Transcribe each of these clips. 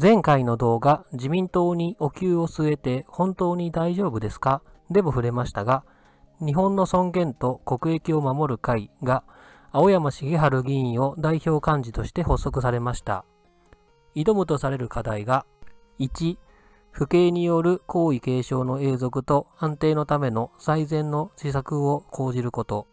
前回の動画、自民党にお灸を据えて本当に大丈夫ですか？でも触れましたが、日本の尊厳と国益を守る会が、青山茂春議員を代表幹事として発足されました。挑むとされる課題が、1、不敬による皇位継承の永続と安定のための最善の施策を講じること。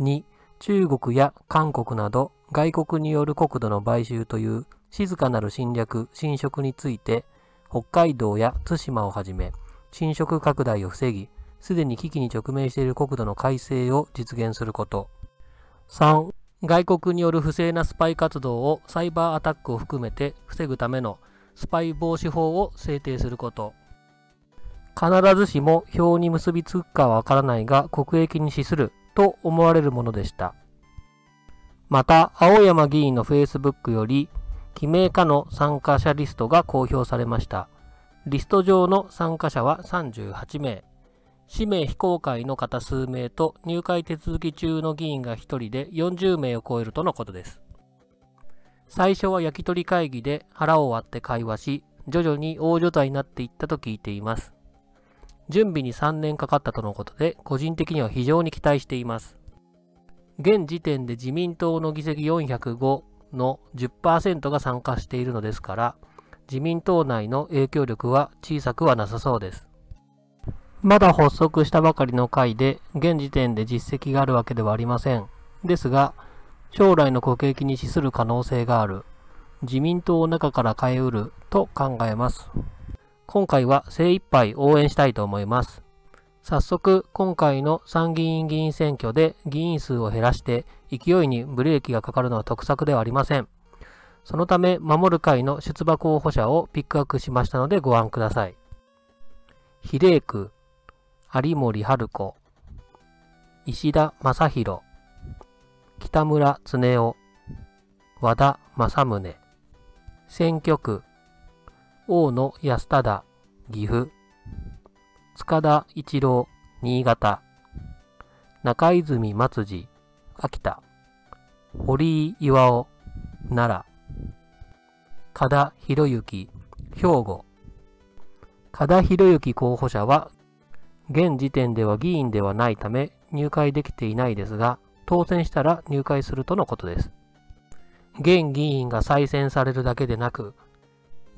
2、中国や韓国など外国による国土の買収という静かなる侵略、侵食について、北海道や対馬をはじめ、侵食拡大を防ぎ、すでに危機に直面している国土の改正を実現すること。3、外国による不正なスパイ活動をサイバーアタックを含めて防ぐためのスパイ防止法を制定すること。必ずしも表に結びつくかはわからないが国益に資すると思われるものでした。また、青山議員の Facebook より記名可の参加者リストが公表されました。リスト上の参加者は38名。氏名非公開の方数名と入会手続き中の議員が1人で40名を超えるとのことです。最初は焼き鳥会議で腹を割って会話し、徐々に大所帯になっていったと聞いています。準備に3年かかったとのことで、個人的には非常に期待しています。現時点で自民党の議席405、の10%が参加しているのですから、自民党内の影響力は小さくはなさそうです。まだ発足したばかりの会で、現時点で実績があるわけではありません。ですが、将来の国益に資する可能性がある。自民党の中から変えうると考えます。今回は精一杯応援したいと思います。早速、今回の参議院議員選挙で議員数を減らして勢いにブレーキがかかるのは得策ではありません。そのため、守る会の出馬候補者をピックアップしましたのでご覧ください。比例区、有森春子、石田正宏、北村恒夫、和田正宗、選挙区、大野安忠、岐阜、塚田一郎、新潟。中泉松次、秋田。堀井岩尾、奈良。加田博之、兵庫。加田博之候補者は、現時点では議員ではないため入会できていないですが、当選したら入会するとのことです。現議員が再選されるだけでなく、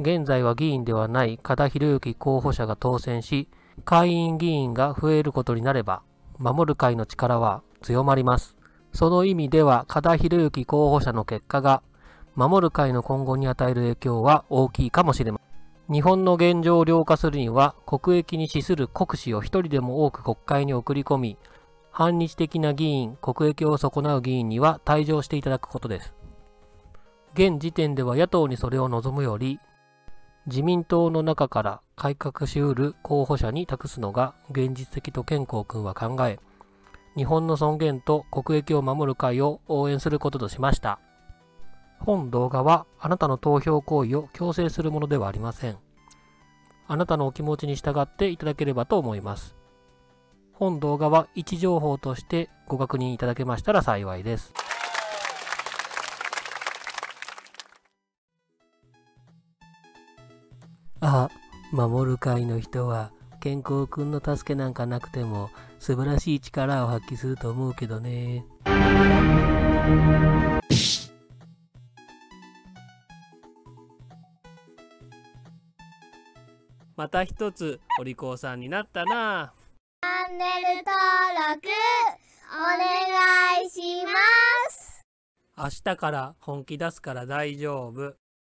現在は議員ではない加田博之候補者が当選し、会員議員が増えることになれば、守る会の力は強まります。その意味では、加田博之候補者の結果が、守る会の今後に与える影響は大きいかもしれません。日本の現状を良化するには、国益に資する国士を一人でも多く国会に送り込み、反日的な議員、国益を損なう議員には退場していただくことです。現時点では野党にそれを望むより、自民党の中から改革しうる候補者に託すのが現実的と健康君は考え、日本の尊厳と国益を守る会を応援することとしました。本動画はあなたの投票行為を強制するものではありません。あなたのお気持ちに従っていただければと思います。本動画は位置情報としてご確認いただけましたら幸いです。あ、守る会の人は健康くんの助けなんかなくても素晴らしい力を発揮すると思うけどね。また一つお利口さんになったな。チャンネル登録お願いします。明日から本気出すから大丈夫。